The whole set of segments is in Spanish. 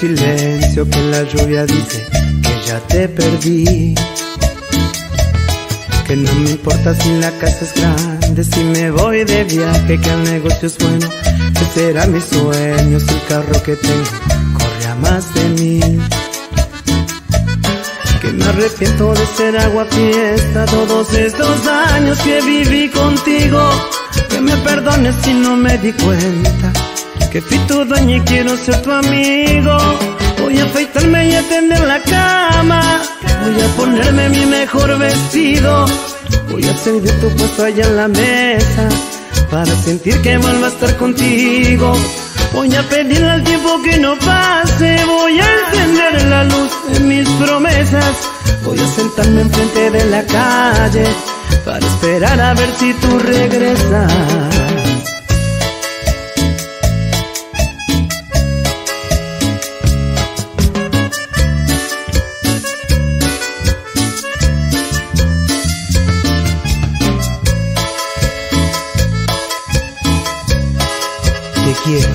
silencio que la lluvia dice que ya te perdí. Que no me importa si la casa es grande, si me voy de viaje, que el negocio es bueno, que será mi sueño, si el carro que tengo corre a más de mí. Que me arrepiento de ser agua fiesta todos estos años que viví contigo. Que me perdones si no me di cuenta, que fui tu dueño y quiero ser tu amigo. Voy a afeitarme y a tender la cama. Voy a ponerme mi mejor vestido. Voy a servir tu puesto allá en la mesa. Para sentir que vuelvo a estar contigo. Voy a pedirle al tiempo que no pase. Voy a encender la luz de mis promesas. Voy a sentarme enfrente de la calle. Para esperar a ver si tú regresas. Quiero.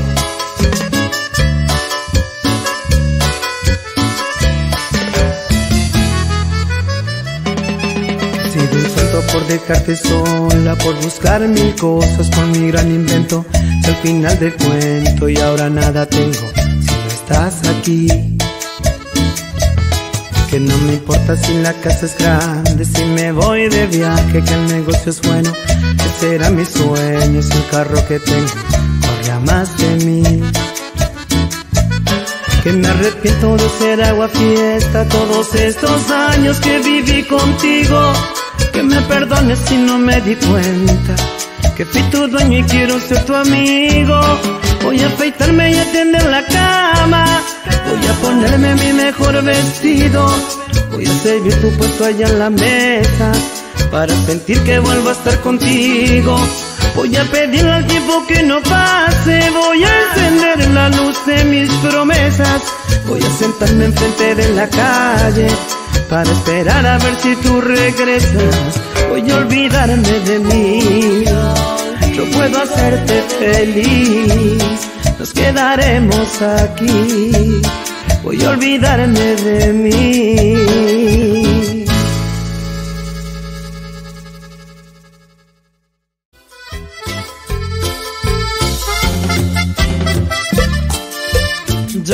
Si de un por dejarte sola, por buscar mil cosas, por mi gran invento, es el final del cuento y ahora nada tengo si no estás aquí. Que no me importa si la casa es grande, si me voy de viaje, que el negocio es bueno, que será mi sueño, es el carro que tengo corre a más de mí. Que me arrepiento de ser agua fiesta todos estos años que viví contigo. Que me perdones si no me di cuenta. Que fui tu dueño y quiero ser tu amigo. Voy a afeitarme y a tender la cama. Voy a ponerme mi mejor vestido. Voy a servir tu puesto allá en la mesa. Para sentir que vuelvo a estar contigo. Voy a pedirle al tiempo que no pase. Voy a encender la luz de mis promesas. Voy a sentarme enfrente de la calle. Para esperar a ver si tú regresas. Voy a olvidarme de mí. Yo puedo hacerte feliz. Nos quedaremos aquí. Voy a olvidarme de mí.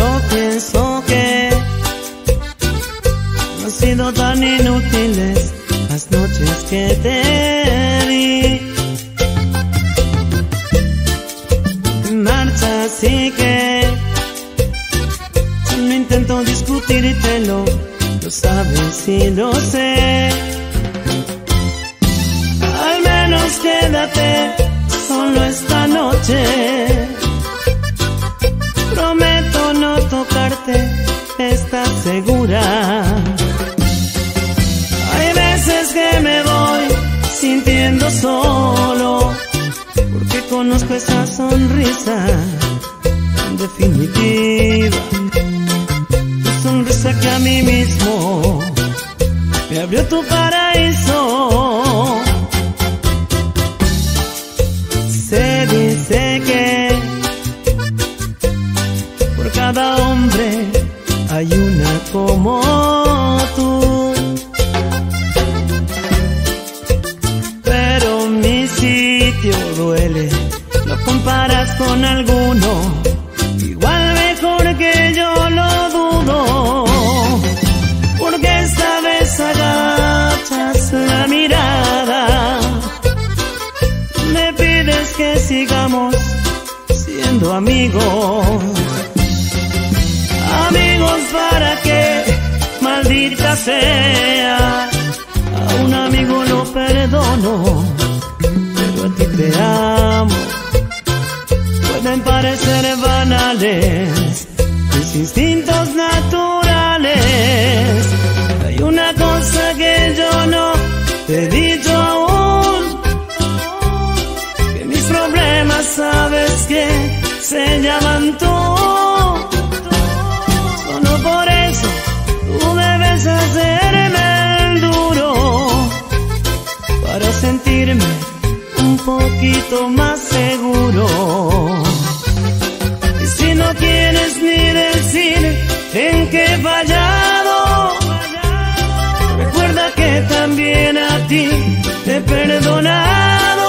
Yo pienso que no han sido tan inútiles las noches que te di. Marcha así que no intento discutírtelo, lo sabes y lo sé. Al menos quédate solo esta noche. Esa sonrisa definitiva. Sonrisa que a mí mismo me abrió tu paraíso. Con alguno, igual mejor que yo lo dudo. Porque esta vez agachas la mirada, me pides que sigamos siendo amigos. Amigos para que, maldita sea, a un amigo lo perdono, mis instintos naturales. Hay una cosa que yo no te he dicho aún, que mis problemas sabes que se llaman tú. Solo por eso tú debes hacerme el duro para sentirme un poquito más fallado, recuerda que también a ti te he perdonado.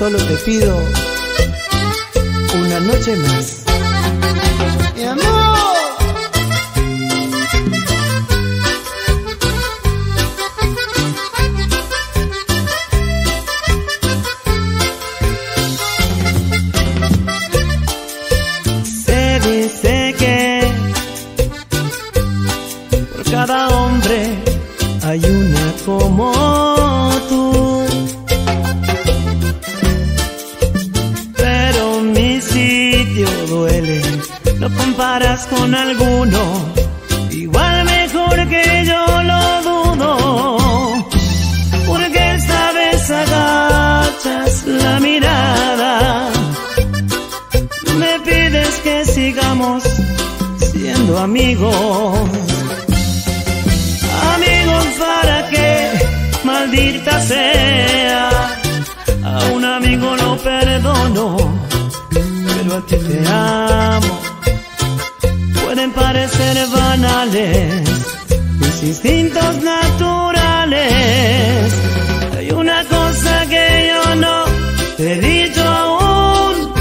Solo te pido una noche más. Duele, no comparas con alguno. Igual mejor que yo lo dudo. Porque esta vez agachas la mirada. Me pides que sigamos siendo amigos. Amigos para que, maldita sea, a un amigo lo perdono, a ti te amo. Pueden parecer banales mis instintos naturales. Hay una cosa que yo no te he dicho aún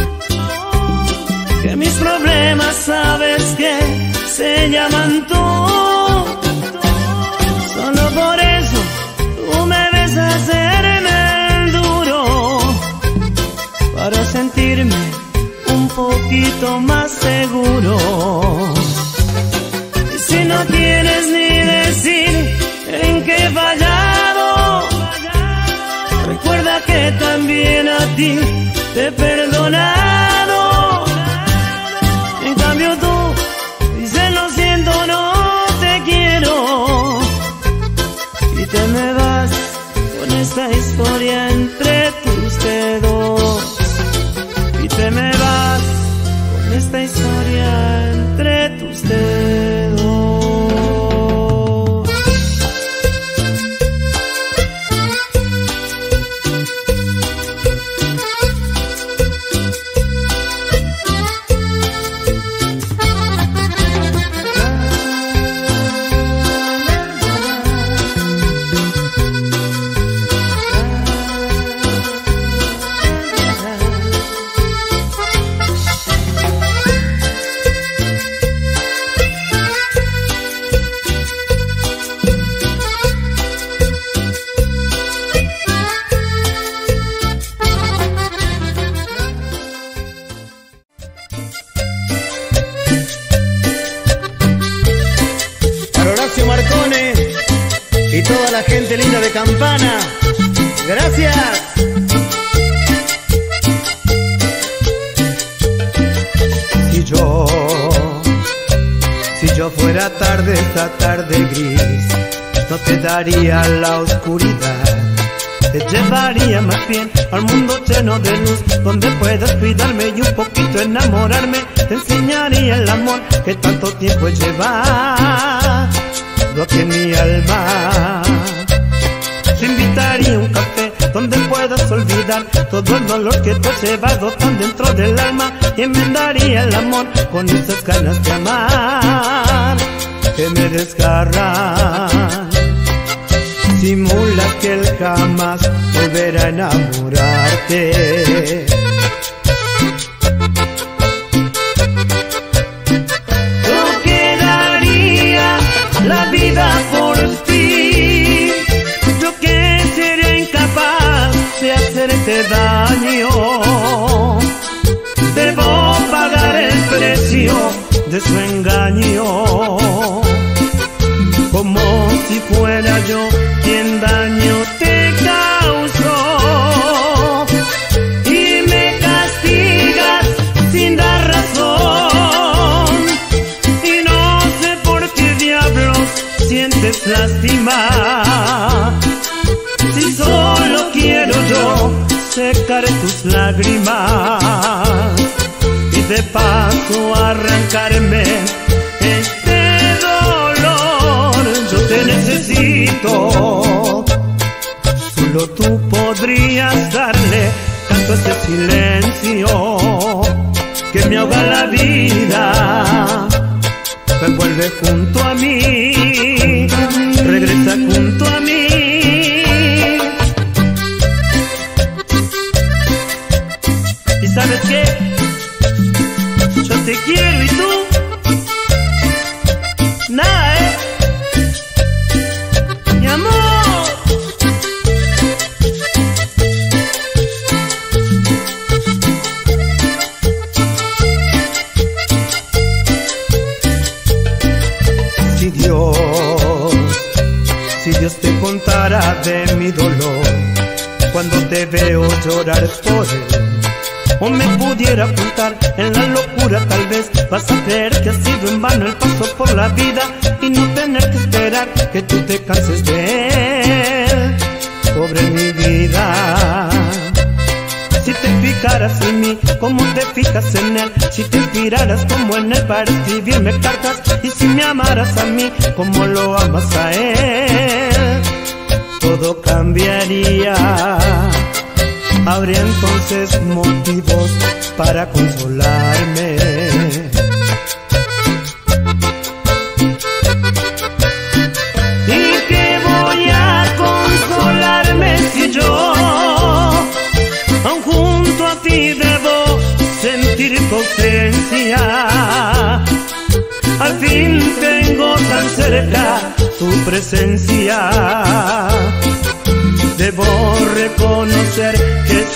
que mis problemas sabes que se llaman tú. Poquito más seguro. Y si no tienes ni decir en qué he fallado, recuerda que también a ti te he la oscuridad. Te llevaría más bien al mundo lleno de luz, donde puedas cuidarme y un poquito enamorarme. Te enseñaría el amor que tanto tiempo he llevado aquí en mi alma. Te invitaría un café donde puedas olvidar todo el dolor que te has llevado tan dentro del alma y enmendaría el amor con esas ganas de amar que me desgarran. Simulas que él jamás volverá a enamorarte. Este silencio que me ahoga la vida. Me vuelve junto a mí, regresa junto por él, o me pudiera ocultar en la locura tal vez. Vas a creer que ha sido en vano el paso por la vida y no tener que esperar que tú te canses de él. Pobre mi vida. si te fijaras en mí como te fijas en él si te inspiraras como en él para escribirme cartas. Y si me amaras a mí como lo amas a él todo cambiaría. Habría entonces motivos para consolarme. ¿Y qué voy a consolarme si yo, aun junto a ti debo sentir tu? Al fin tengo tan cerca tu presencia. Debo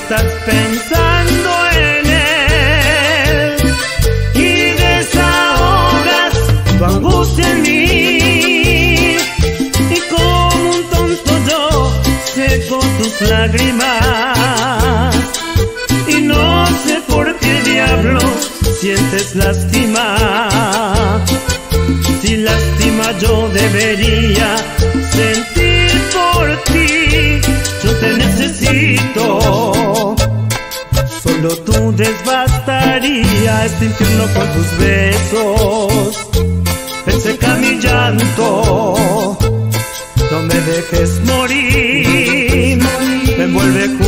estás pensando en él y desahogas tu angustia en mí. Y como un tonto yo seco tus lágrimas y no sé por qué diablos sientes lástima. Si lástima yo debería sentir por ti, yo te necesito. Tú desbastaría este infierno con tus besos. Ven, seca mi llanto, no me dejes morir. Me envuelve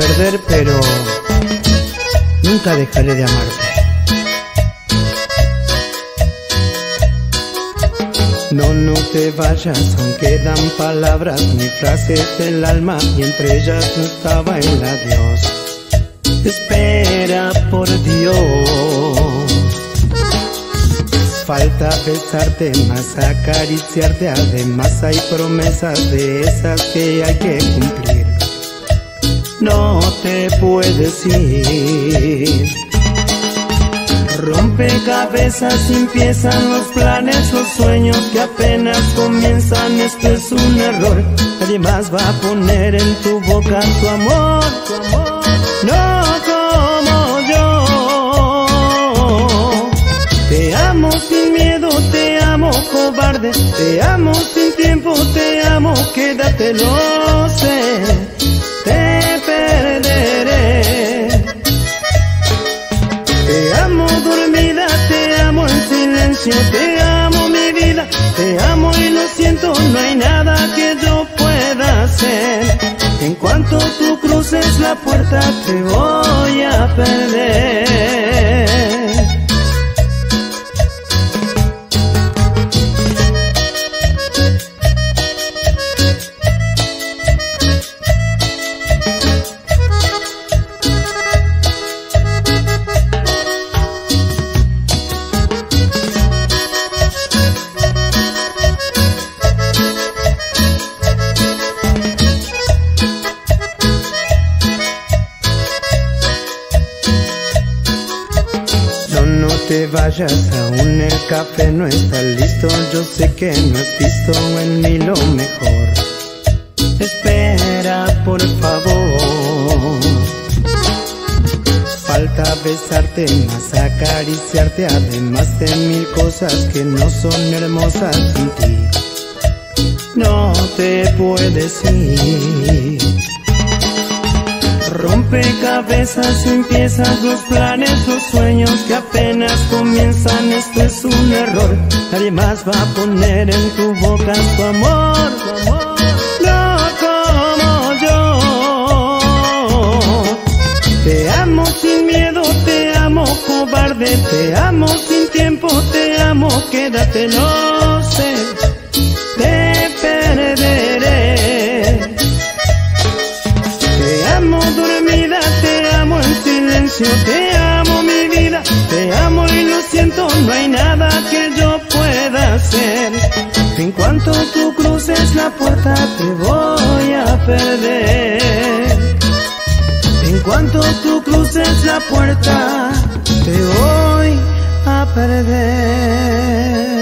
perder, pero nunca dejaré de amarte. No, no te vayas, aunque dan palabras ni frases del alma y entre ellas estaba el adiós. Espera por Dios. Falta besarte más, acariciarte, además hay promesas de esas que hay que cumplir. No te puedes ir. Rompecabezas empiezan los planes, los sueños que apenas comienzan. Esto es un error. Nadie más va a poner en tu boca tu amor, tu amor. No como yo. Te amo sin miedo, te amo cobarde, te amo sin tiempo, te amo, quédate, lo sé, la puerta te voy a perder. Aún el café no está listo. Yo sé que no has visto en mí lo mejor. Espera, por favor. Falta besarte más, acariciarte, además de mil cosas que no son hermosas sin ti. No te puedes ir. Rompe cabezas, empiezas los planes, los sueños que apenas comienzan. Esto es un error. Nadie más va a poner en tu boca su amor. No como yo. Te amo sin miedo, te amo cobarde, te amo sin tiempo, te amo, quédate, no sé. Puerta te voy a perder. En cuanto tú cruces la puerta te voy a perder.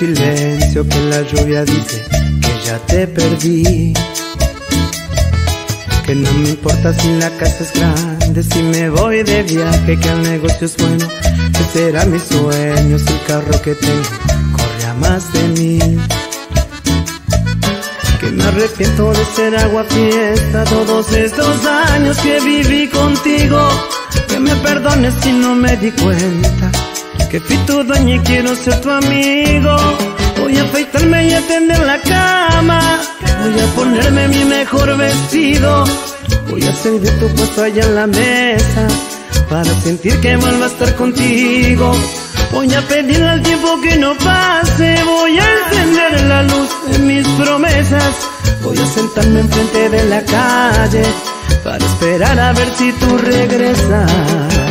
Silencio que la lluvia dice que ya te perdí. Que no me importa si la casa es grande, si me voy de viaje, que el negocio es bueno, que será mi sueño, si el carro que tengo corre a más de mí. Que me arrepiento de ser agua fiesta todos estos años que viví contigo. Que me perdones si no me di cuenta, que fui tu dueño y quiero ser tu amigo. Voy a afeitarme y a tender la cama. Voy a ponerme mi mejor vestido. Voy a servir tu puesto allá en la mesa. Para sentir que vuelvo a estar contigo. Voy a pedirle al tiempo que no pase. Voy a encender la luz de mis promesas. Voy a sentarme enfrente de la calle. Para esperar a ver si tú regresas.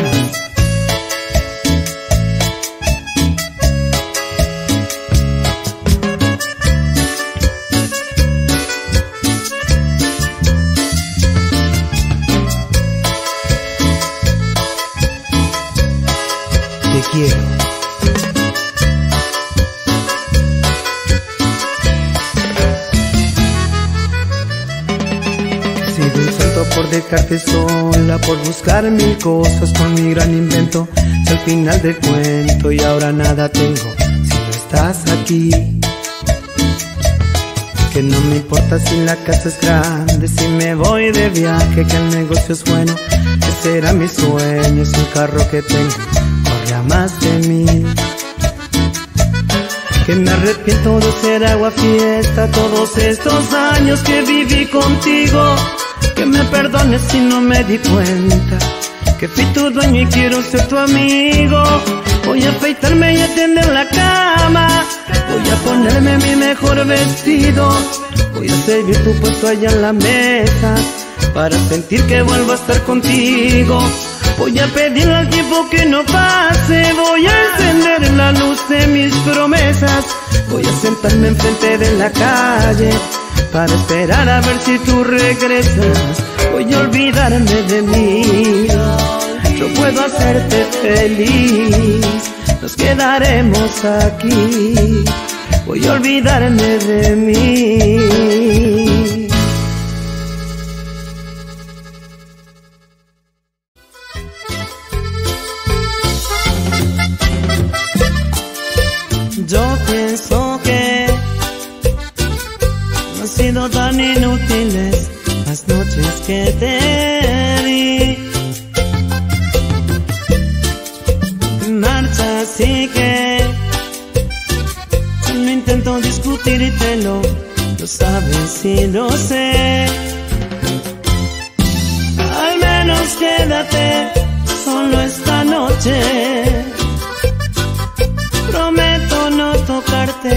Dejarte sola, por buscar mil cosas con mi gran invento. Si al final del cuento y ahora nada tengo, si no estás aquí. Que no me importa si la casa es grande, si me voy de viaje, que el negocio es bueno, que será mi sueño, es un carro que tengo, corre más de mí. Que me arrepiento de ser agua fiesta todos estos años que viví contigo. Que me perdones si no me di cuenta, que fui tu dueño y quiero ser tu amigo. Voy a afeitarme y a tender la cama. Voy a ponerme mi mejor vestido. Voy a servir tu puesto allá en la mesa. Para sentir que vuelvo a estar contigo. Voy a pedirle al tiempo que no pase. Voy a encender la luz de mis promesas. Voy a sentarme enfrente de la calle. Para esperar a ver si tú regresas. Voy a olvidarme de mí. Yo puedo hacerte feliz. Nos quedaremos aquí. Voy a olvidarme de mí. tan inútiles las noches que te di. Marcha, sigue. No intento discutírtelo, lo sabes y lo sé. Al menos quédate solo esta noche. Prometo no tocarte,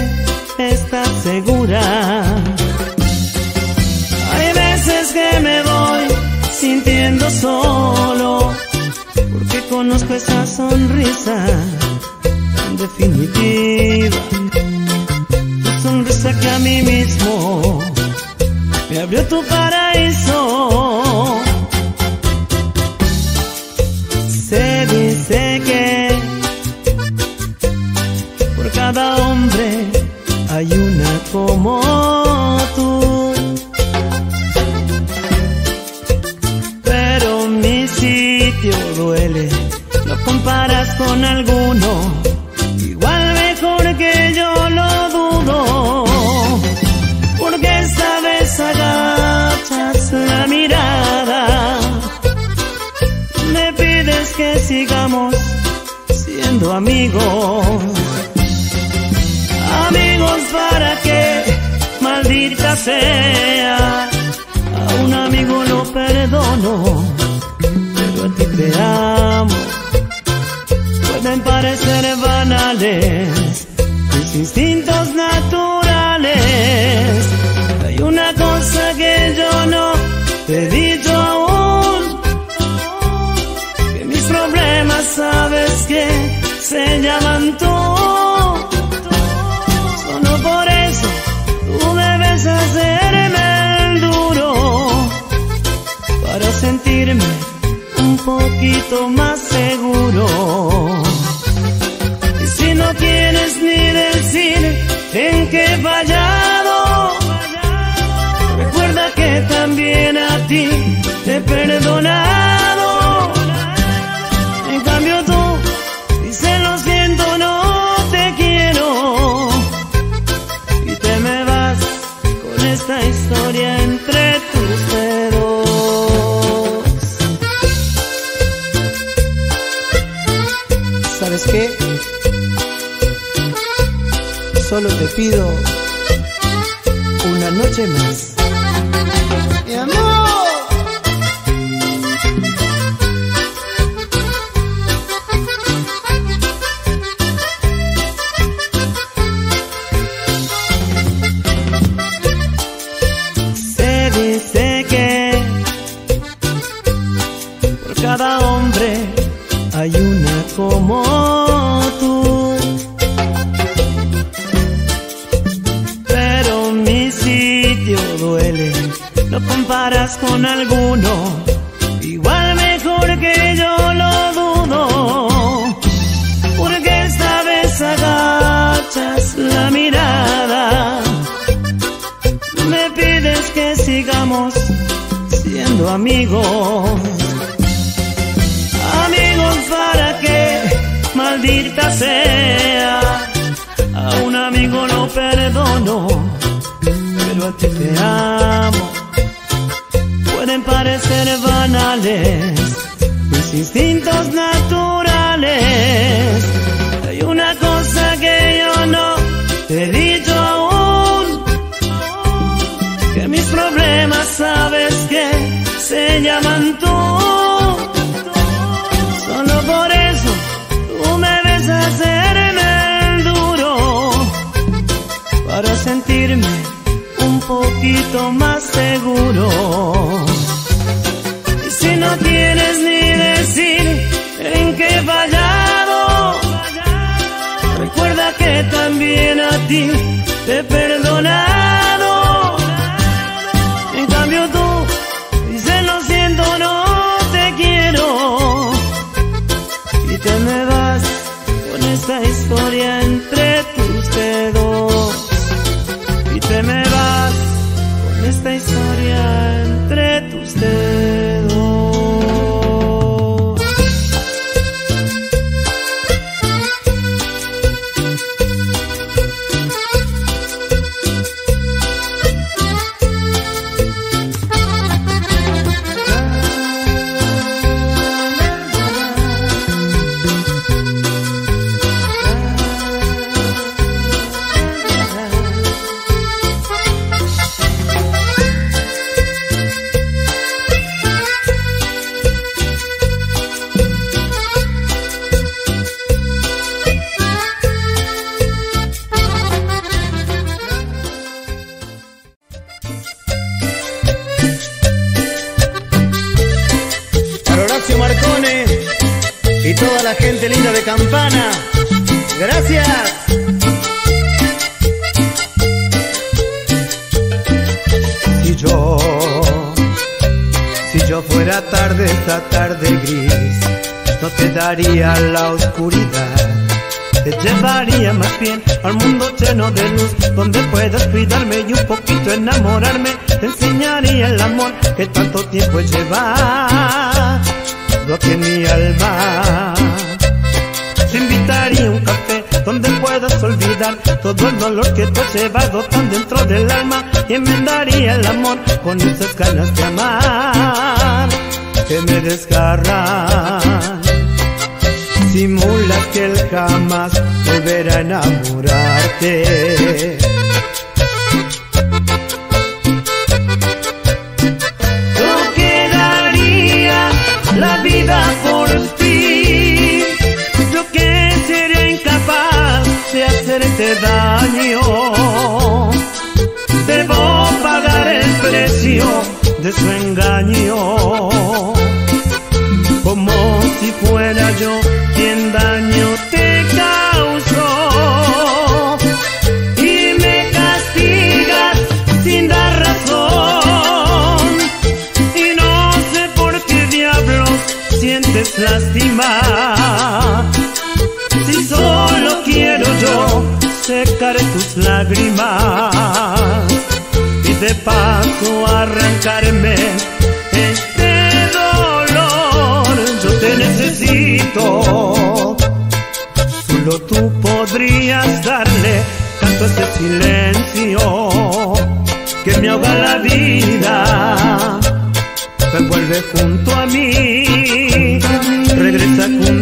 estás segura. Me voy sintiendo solo, porque conozco esa sonrisa definitiva. La sonrisa que a mí mismo me abrió tu paraíso. Se dice que por cada hombre hay una como tú. Comparas con alguno. Igual mejor que yo lo dudo. Porque esta vez agachas la mirada. Me pides que sigamos siendo amigos. Amigos para que maldita sea. A un amigo lo perdono, pero a ti te amo. Pueden parecer banales mis instintos naturales. Hay una cosa que yo no te he dicho aún, que mis problemas sabes que se llaman tú. Solo por eso tú debes hacerme el duro para sentirme un poquito más fallado, recuerda que también a ti te he perdonado. En cambio tú dices lo siento, no te quiero. Y te me vas con esta historia entre tus dedos. ¿Sabes qué? Solo te pido una poquito más seguro. Y si no tienes ni decir en qué he fallado, recuerda que también a ti te he daría la oscuridad. Te llevaría más bien al mundo lleno de luz, donde puedas cuidarme y un poquito enamorarme. Te enseñaría el amor que tanto tiempo lleva lo que mi alma. Te invitaría un café donde puedas olvidar todo el dolor que te has llevado tan dentro del alma y enmendaría el amor con esas ganas de amar que me desgarran. Simula que él jamás volverá a enamorarte. Yo quedaría la vida por ti. Yo que sería incapaz de hacerte daño. Debo pagar el precio de su engaño. Como si fuera yo quien daño te causó. Y me castigas sin dar razón. Y no sé por qué diablos sientes lástima. Si solo quiero yo secar tus lágrimas y de paso arrancarme Solo tú podrías darle canto a este silencio que me ahoga la vida. Ven, vuelve junto a mí, regresa junto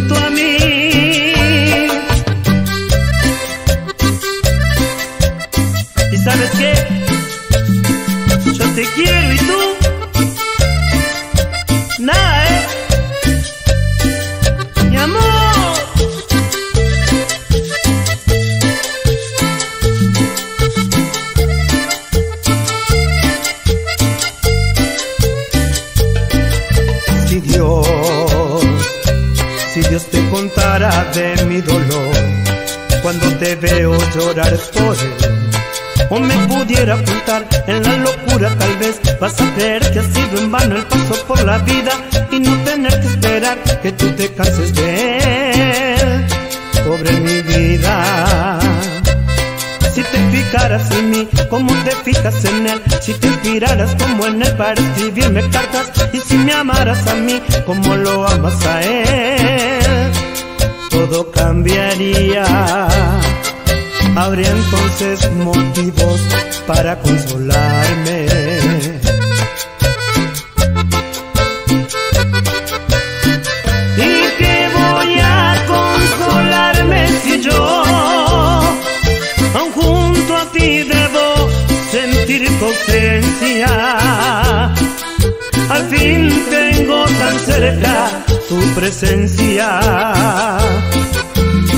Como en él para escribirme cartas Y si me amaras a mí, como lo amas a él Todo cambiaría. Habría entonces motivos para consolarme cerca tu presencia.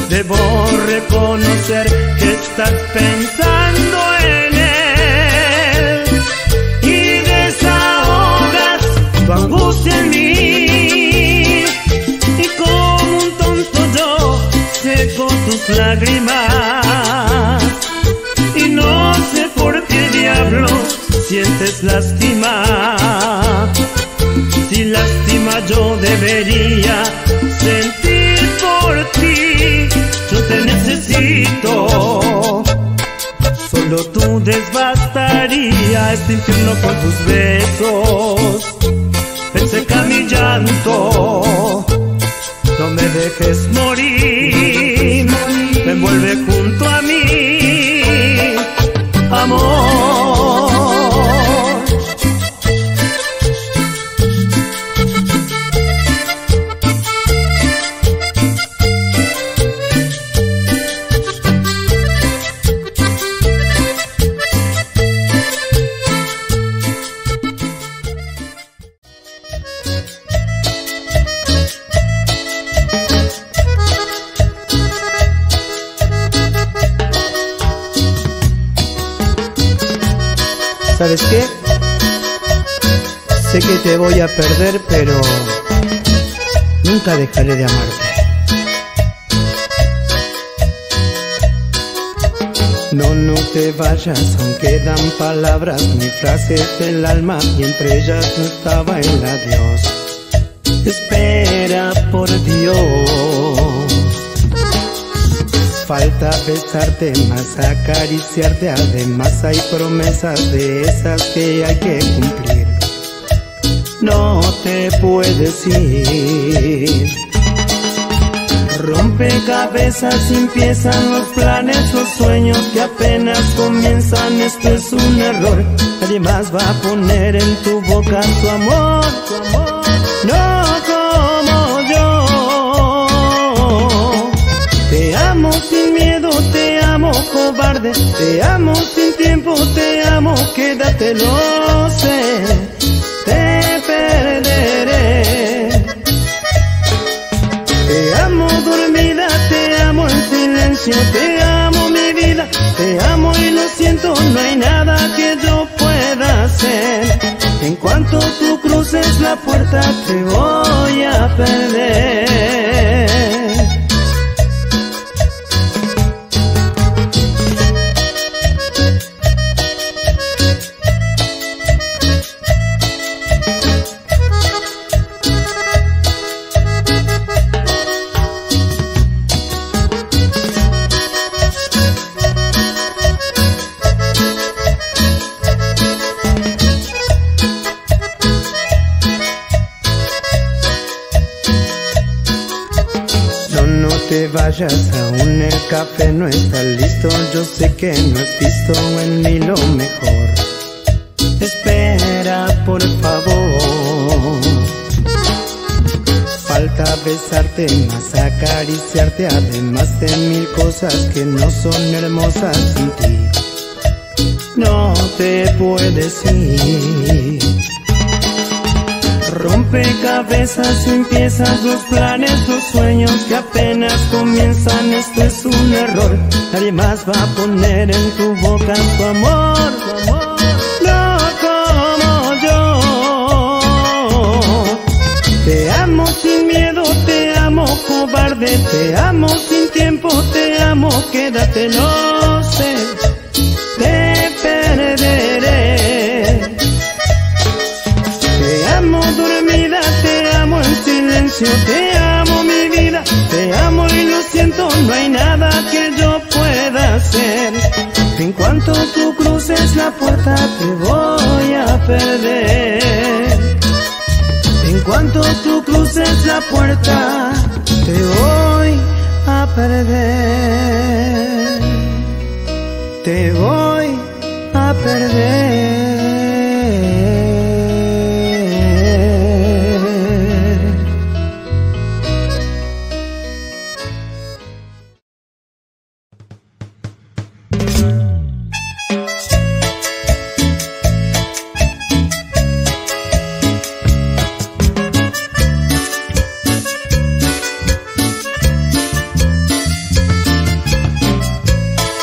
Debo reconocer que estás pensando en él y desahogas tu angustia en mí. Y como un tonto yo seco tus lágrimas y no sé por qué diablos sientes lástima. Debería sentir por ti, yo te necesito. Solo tú desbastaría este infierno con tus besos. Seca mi llanto, no me dejes morir. Ven, vuelve junto a mí, amor. Que te voy a perder, pero nunca dejaré de amarte. No, no te vayas, aunque dan palabras ni frases del alma y entre ellas no estaba el adiós. Espera por Dios. Falta besarte más, acariciarte, además hay promesas de esas que hay que cumplir. No te puedes ir Rompecabezas empiezan los planes, los sueños que apenas comienzan. Esto es un error. Nadie más va a poner en tu boca su amor, tu amor. No como yo. Te amo sin miedo, te amo cobarde. Te amo sin tiempo, te amo, quédatelo sé. Te amo mi vida, te amo y lo siento, no hay nada que yo pueda hacer. En cuanto tú cruces la puerta te voy a perder. Aún el café no está listo. Yo sé que no has visto en mí lo mejor. Espera, por favor. Falta besarte más, acariciarte, además de mil cosas que no son hermosas sin ti. No te puedes ir. Rompecabezas empiezas los planes, los sueños que apenas comienzan. Esto es un error. Nadie más va a poner en tu boca tu amor. No como yo. Te amo sin miedo, te amo cobarde, te amo sin tiempo, te amo, quédate, no sé. Te amo mi vida, te amo y lo siento, no hay nada que yo pueda hacer. En cuanto tú cruces la puerta te voy a perder. En cuanto tú cruces la puerta te voy a perder. Te voy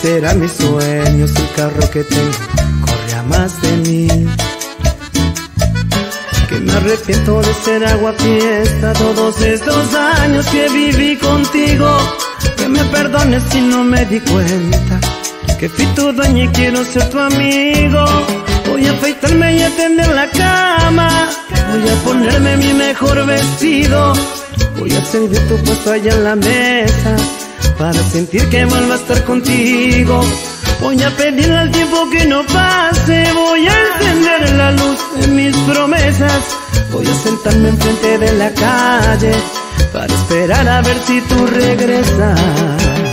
que será mi sueño, si el carro que tengo corre a más de mí. Que me arrepiento de ser agua fiesta todos estos años que viví contigo. Que me perdones si no me di cuenta que fui tu dueño y quiero ser tu amigo. Voy a afeitarme y a tender la cama. Voy a ponerme mi mejor vestido. Voy a servir tu puesto allá en la mesa. Para sentir que vuelvo a estar contigo. Voy a pedirle al tiempo que no pase. Voy a encender la luz de mis promesas. Voy a sentarme enfrente de la calle. Para esperar a ver si tú regresas.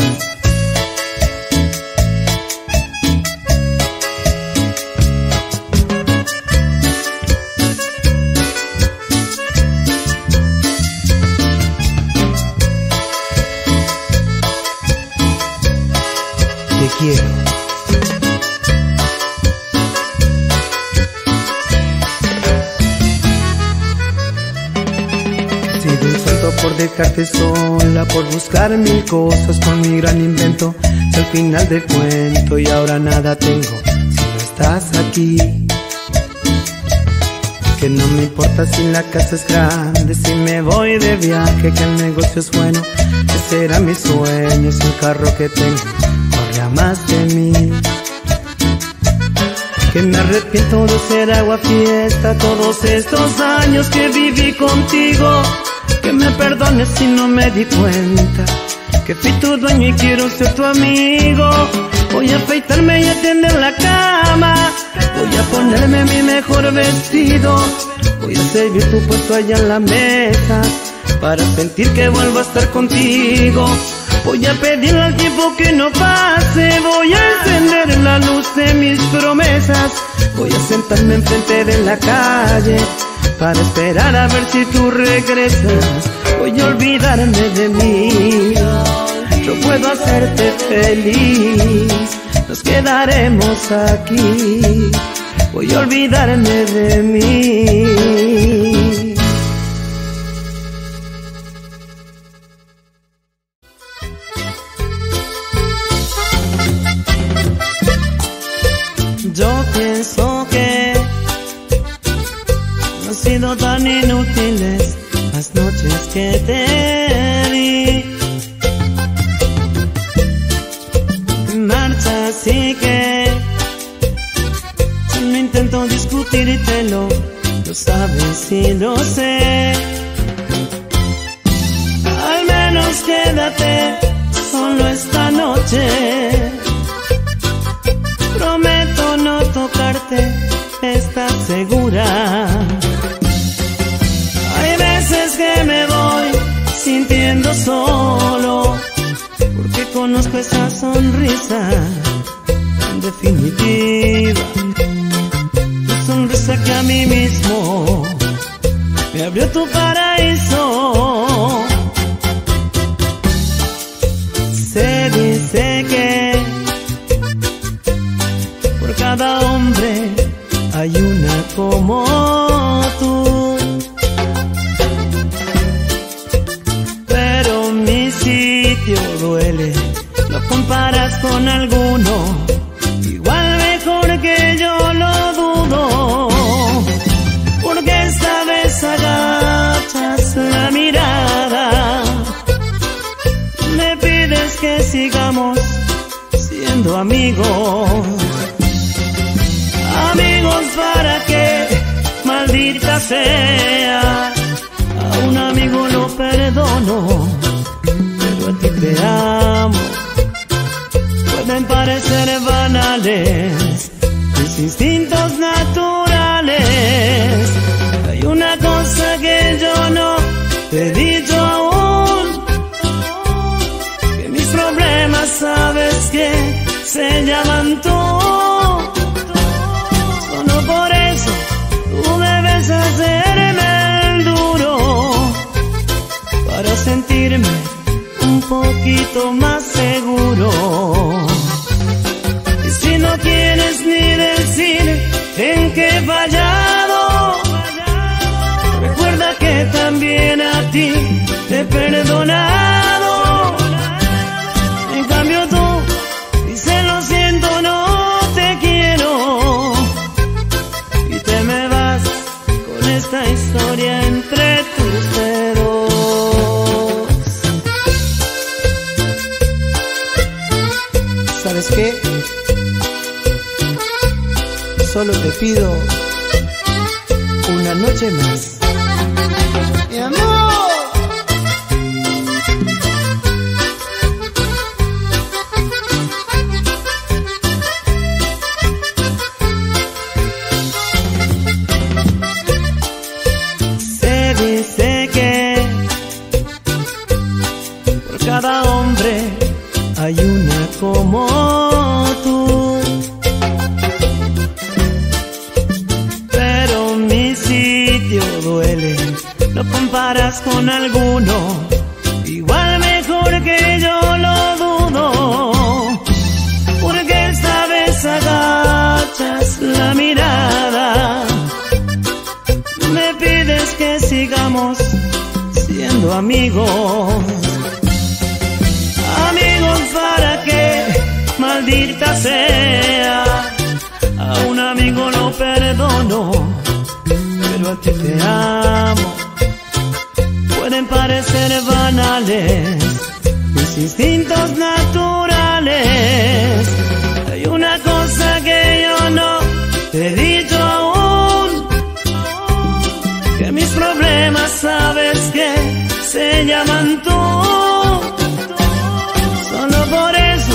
Muerto por dejarte sola, por buscar mil cosas con mi gran invento. Es el final del cuento y ahora nada tengo si no estás aquí. Que no me importa si la casa es grande, si me voy de viaje, que el negocio es bueno. Ese era mi sueño, es un carro que tengo, corre más de mí. Que me arrepiento de ser agua fiesta todos estos años que viví contigo. Que me perdones si no me di cuenta. Que fui tu dueño y quiero ser tu amigo. Voy a afeitarme y atender la cama. Voy a ponerme mi mejor vestido. Voy a servir tu puesto allá en la mesa. Para sentir que vuelvo a estar contigo. Voy a pedirle al tiempo que no pase, voy a encender la luz de mis promesas, voy a sentarme enfrente de la calle para esperar a ver si tú regresas, voy a olvidarme de mí, yo puedo hacerte feliz, nos quedaremos aquí, voy a olvidarme de mí. Las noches que te di. Marcha así que yo no intento discutírtelo, lo sabes y lo sé. Al menos quédate solo esta noche. Conozco esa sonrisa definitiva. Sonrisa que a mí mismo me abrió tu paraíso. Se dice que por cada hombre hay una como con alguno. Igual mejor que yo lo dudo. Porque esta vez agachas la mirada. Me pides que sigamos siendo amigos. Amigos para que maldita sea. A un amigo lo perdono, pero a ti te amo. Pueden parecer banales mis instintos naturales. Hay una cosa que yo no te he dicho aún. Que mis problemas sabes que se llaman tú. Solo por eso tú debes hacerme duro para sentirme un poquito más fallado, recuerda que también a ti te he perdonado. En cambio tú dices lo siento, no te quiero. Y te me vas con esta historia entre tus dedos. ¿Sabes qué? Solo te pido una noche sigamos siendo amigos. Amigos para que, maldita sea, a un amigo lo perdono, pero a ti te amo. Pueden parecer banales mis instintos naturales. Hay una cosa que yo no te he dicho aún, problemas sabes que se llaman tú. Solo por eso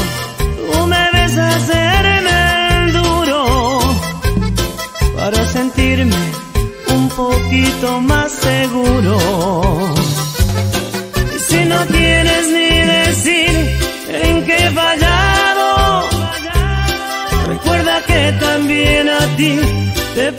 tú me ves hacerme el duro para sentirme un poquito más seguro. Y si no tienes ni decir en qué fallado, recuerda que también a ti te he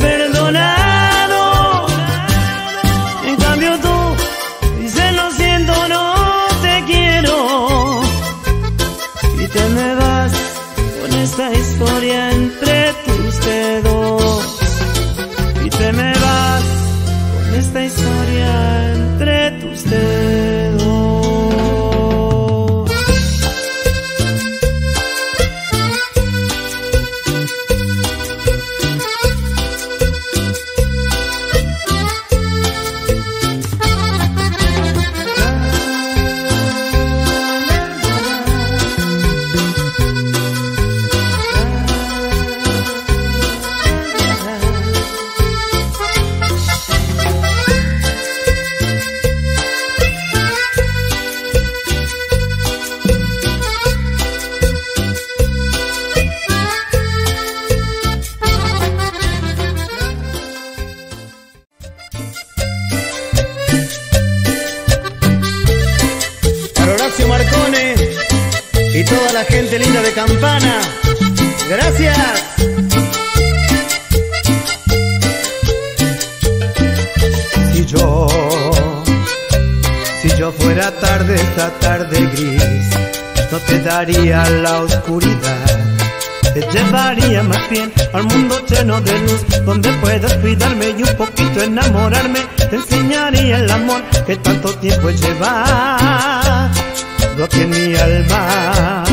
te daría la oscuridad. Te llevaría más bien al mundo lleno de luz, donde puedas cuidarme y un poquito enamorarme. Te enseñaría el amor que tanto tiempo he llevado aquí en mi alma.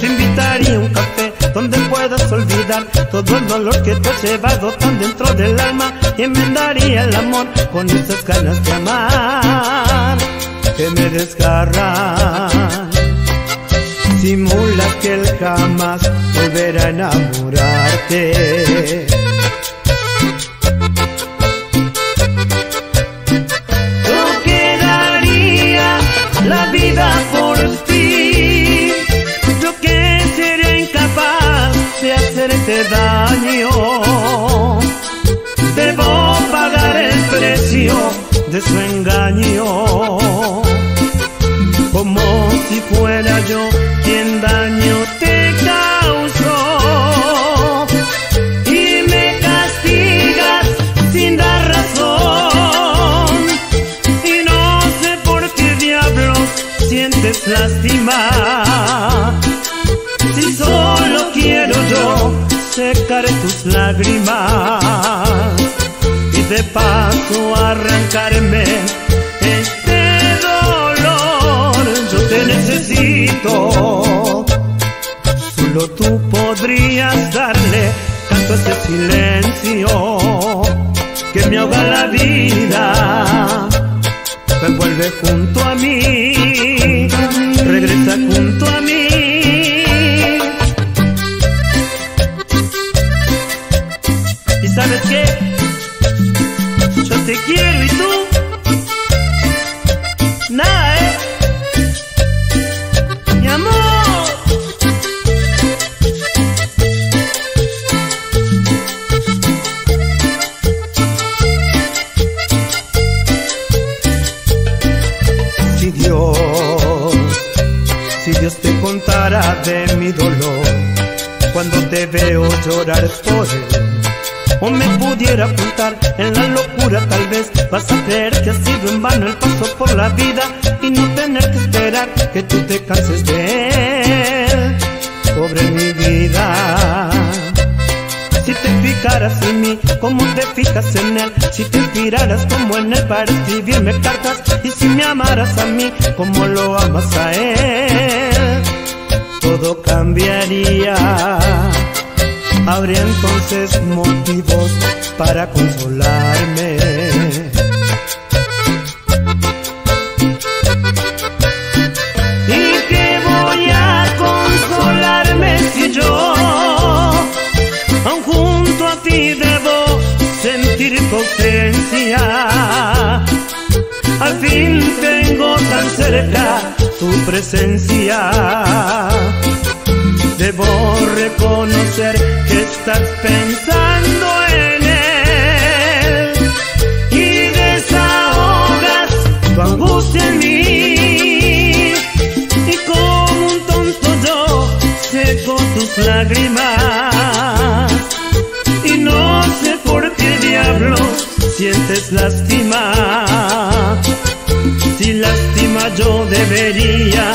Te invitaría a un café donde puedas olvidar todo el dolor que te has llevado tan dentro del alma y enmendaría el amor con esas ganas de amar que me desgarran. Simulas que él jamás volverá a enamorarte. Yo quedaría la vida por ti. Yo que sería incapaz de hacerte daño. Debo pagar el precio de su engaño. Como si fuera yo arrancarme este dolor. Yo te necesito. Solo tú podrías darle canto a este silencio que me ahoga la vida. Vuelve junto a mí, regresa junto a mí. Llorar por él, o me pudiera ocultar en la locura, tal vez vas a creer que ha sido en vano el paso por la vida y no tener que esperar que tú te canses de él. Pobre mi vida, si te fijaras en mí, como te fijas en él, si te inspiraras como en él para escribirme cartas, y si me amaras a mí, como lo amas a él, todo cambiaría. Habría entonces motivos para consolarme. ¿Y qué voy a consolarme si yo, aun junto a ti debo sentir tu ausencia? Al fin tengo tan cerca tu presencia. Debo estás pensando en él y desahogas tu angustia en mí. Y como un tonto yo seco tus lágrimas y no sé por qué diablos sientes lástima. Si lástima yo debería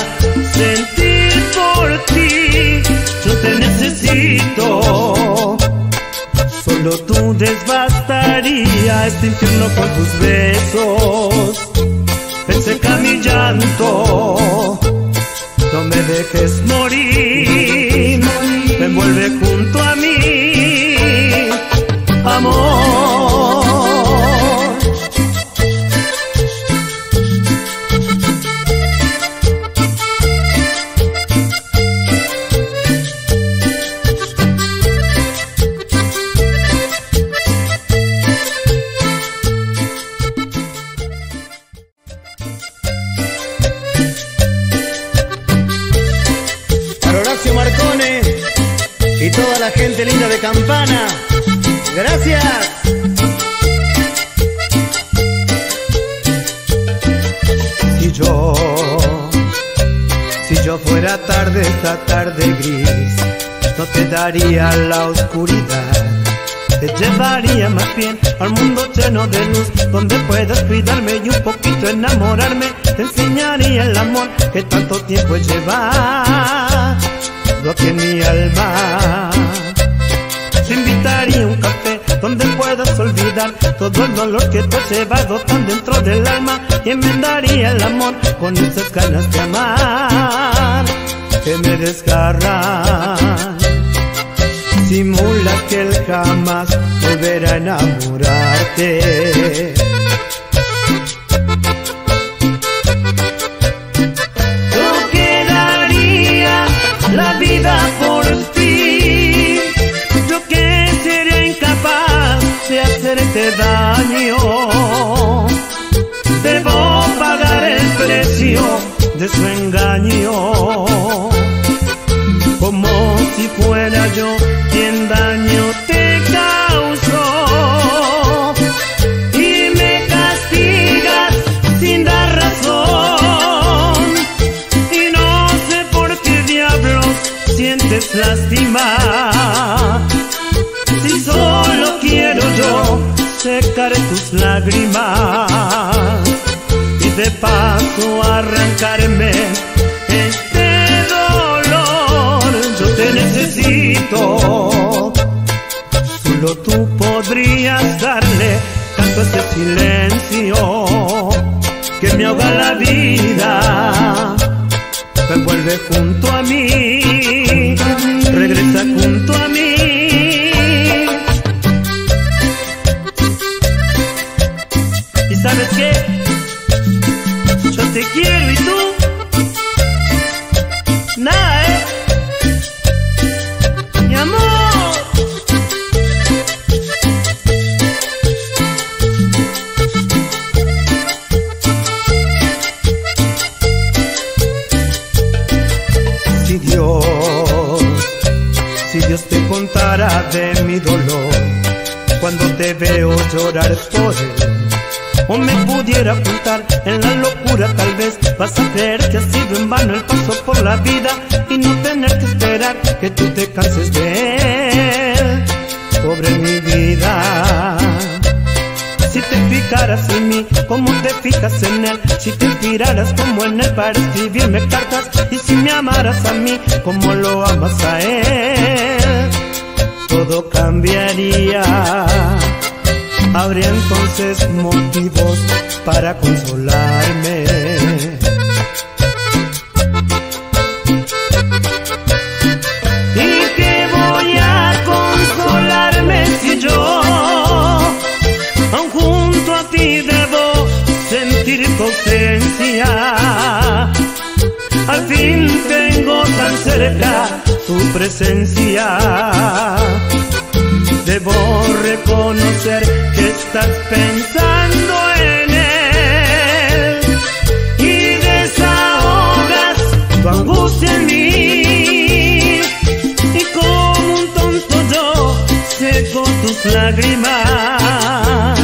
desbastaría este infierno con tus besos. Enseca mi llanto, no me dejes morir, me envuelve junto a mí, amor. Campana. Gracias. Si yo, si yo fuera tarde esta tarde gris, no te daría la oscuridad. Te llevaría más bien al mundo lleno de luz, donde puedas cuidarme y un poquito enamorarme. Te enseñaría el amor que tanto tiempo lleva lo que mi alma. Invitaría un café donde puedas olvidar todo el dolor que te has llevado tan dentro del alma y enmendaría el amor con esas ganas de amar que me desgarran. Simula que él jamás volverá a enamorarte. Hacerte daño. Debo pagar el precio de su engaño. Lágrimas y de paso arrancarme este dolor. Yo te necesito. Solo tú podrías darle canto a este silencio que me ahoga la vida. Me envuelve junto a mí, de mi dolor, cuando te veo llorar por él, o me pudiera ocultar en la locura tal vez vas a creer que ha sido en vano el paso por la vida y no tener que esperar que tú te canses de él. Pobre mi vida si te fijaras en mí como te fijas en él si te inspiraras como en él para escribirme cartas y si me amaras a mí como lo amas a él todo cambiaría. Habría entonces motivos para consolarme. ¿Y qué voy a consolarme si yo, aun junto a ti debo sentir tu ausencia? Al fin tengo tan cerca tu presencia. Debo reconocer que estás pensando en él y desahogas tu angustia en mí. Y como un tonto yo seco tus lágrimas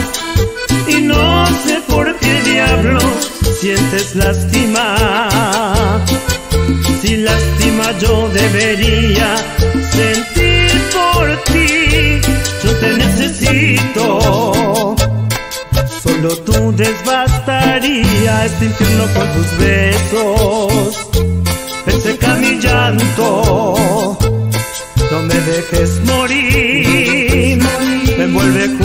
y no sé por qué diablos sientes lástima. Si lástima yo debería sentir Solo tú desbastaría este infierno con tus besos. Seca mi llanto, no me dejes morir, me envuelve